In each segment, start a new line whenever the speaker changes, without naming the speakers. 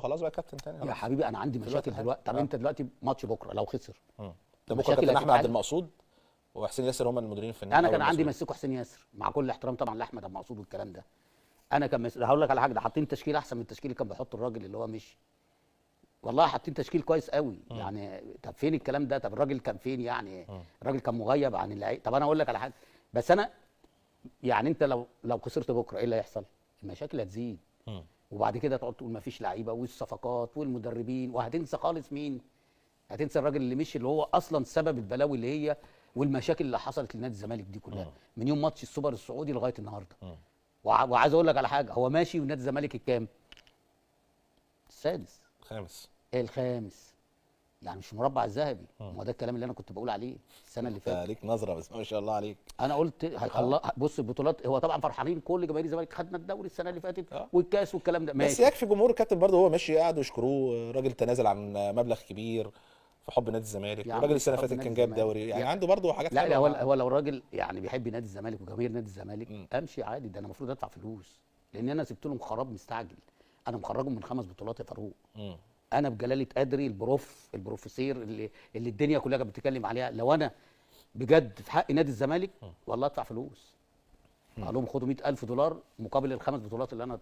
خلاص بقى كابتن تاني
يا. حبيبي أنا عندي مشاكل. دلوقتي. طب
آه.
أنت دلوقتي ماتش بكرة لو خسر.
ده
بكرة
كابتن
أحمد.
عبد المقصود وحسين ياسر هم المديرين الفنيين أنا
كان عندي. مسكه حسين ياسر مع كل احترام طبعا لأحمد عبد المقصود والكلام ده. أنا كان مس... هقول لك على حاجة ده حاطين تشكيل أحسن من التشكيل اللي كان بيحطه الراجل اللي هو مشي. والله حاطين تشكيل كويس قوي. يعني طب فين الكلام ده؟ طب الراجل كان فين يعني؟ الراجل كان مغيب عن اللعيبه طب أنا أقول لك على حاجة. بس أنا يعني أنت لو لو خسرت بكرة إيه اللي هيحصل؟ المشاكل هتزيد. وبعد كده تقعد تقول ما فيش لعيبة والصفقات والمدربين وهتنسى خالص مين؟ هتنسى الراجل اللي مشي اللي هو أصلا سبب البلاوي اللي هي والمشاكل اللي حصلت لنادي الزمالك دي كلها. من يوم ماتش السوبر السعودي لغاية النهارده. وع- وعايز أقول لك على حاجة هو ماشي ونادي الزمالك الكام؟ السادس.
خامس
الخامس. يعني مش مربع الذهبي ما هو ده الكلام اللي أنا كنت بقول عليه السنة اللي
انت
فاتت
ليك نظرة بس ما شاء الله عليك.
أنا قلت هيخلص بص البطولات هو طبعا فرحانين كل جماهير الزمالك خدنا الدوري السنة اللي فاتت
آه.
والكاس والكلام ده.
بس
ماشي.
يكفي جمهور الكابتن برضه هو ماشي قاعد ويشكروه راجل تنازل عن مبلغ كبير في حب نادي الزمالك والراجل
مش
السنة اللي فاتت كان جايب
الزمالك.
دوري. يعني
يا-
عنده برضه حاجات
لا لا هو هو لو راجل يعني بيحب نادي الزمالك وجماهير نادي الزمالك امشي عادي ده أنا المفروض أدفع فلوس. لأن أنا سبت لهم خراب مستعجل. أنا مخرجهم من خمس بطولات يا فاروق. أنا بجلالة قدري البروف البروفيسير اللي اللي الدنيا كلها كانت بتتكلم عليها. لو أنا بجد في حق نادي الزمالك والله أدفع فلوس. قال لهم خدوا 100000 دولار مقابل الخمس بطولات اللي أنا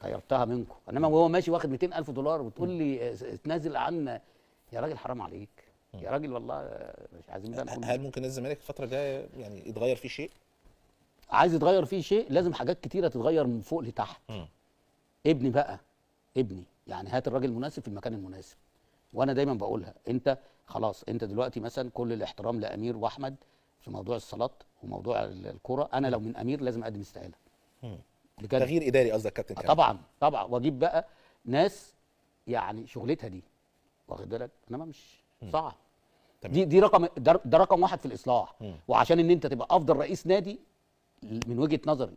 طيرتها منكم. إنما وهو ماشي واخد 200000 دولار وتقول لي آه، اتنازل عن يا راجل حرام عليك. يا راجل والله آه، مش عايزين بقى
هل ممكن نادي الزمالك الفترة الجاية يعني يتغير فيه شيء؟
عايز يتغير فيه شيء لازم حاجات كتيرة تتغير من فوق لتحت. ابني بقى. ابني يعني هات الراجل المناسب في المكان المناسب. وأنا دايما بقولها أنت خلاص أنت دلوقتي مثلا كل الاحترام لأمير وأحمد في موضوع الصالات وموضوع ال- الكوره أنا لو من أمير لازم أقدم
استقالة.
بجد.
تغيير إداري قصدك كابتن
آه
كامل.
طبعا طبعا. وأجيب بقى ناس يعني شغلتها دي. واخد بالك؟ إنما مش صعب. دي دي رقم ده, ده رقم واحد في الإصلاح.
مم.
وعشان إن أنت تبقى أفضل رئيس نادي من وجهة نظري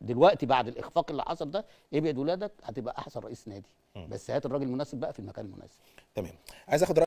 دلوقتي بعد الإخفاق اللي حصل ده ابعد ولادك هتبقى أحسن رئيس نادي. بس هات الراجل المناسب بقى في المكان المناسب.
تمام. عايز آخد